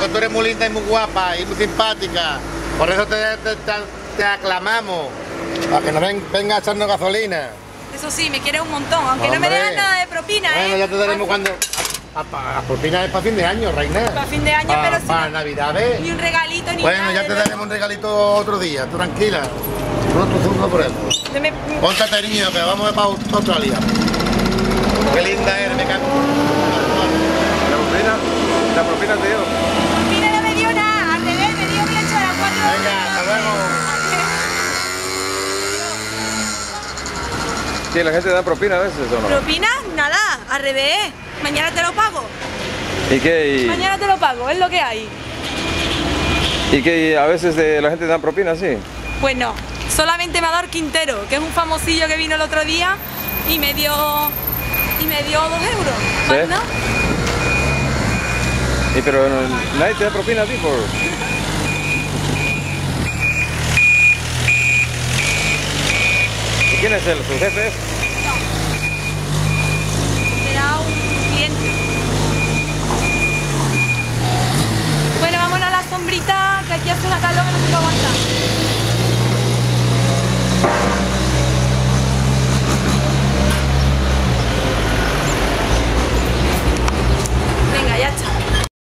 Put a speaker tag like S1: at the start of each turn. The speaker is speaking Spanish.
S1: Porque
S2: tú eres muy linda y muy guapa y muy simpática. Por eso te, te- te- te aclamamos. Para que nos ven, venga a echarnos gasolina.
S1: Eso sí, me quieres un montón, aunque no me dejas nada de propina, Bueno, ¿eh? ya te daremos
S2: cuando... A, a, a propina es para fin de año, reina. Para
S1: fin de año, Pa- pero si Para no-
S2: Navidades.
S1: Ni un regalito, ni Bueno, nada. ya de te daremos
S2: un regalito otro día, tú tranquila. Pronto zurdo por eso. Póntate niño, que vamos para Australia. Qué linda eres, me cago.
S3: La propina, la propina te dio.
S1: Propina no me dio nada, al revés, me dio plancha a las cuatro. Venga, hasta luego.
S3: Sí, la gente da propina a veces o no.
S1: ¿Propina? Nada, al revés. Mañana te lo pago.
S3: ¿Y qué? Mañana
S1: te lo pago, es lo que hay.
S3: Y, que a veces de, la gente da propina, sí.
S1: Pues no, solamente me ha dado el Quintero, que es un famosillo que vino el otro día y me dio y me dio dos euros. ¿Sí? Más nada.
S3: Y pero no- nadie te da propina a ti por. quién es el, su jefe? No.
S1: Era un cliente. Bueno, vámonos a la sombrita, que aquí hace una calor que no se aguanta.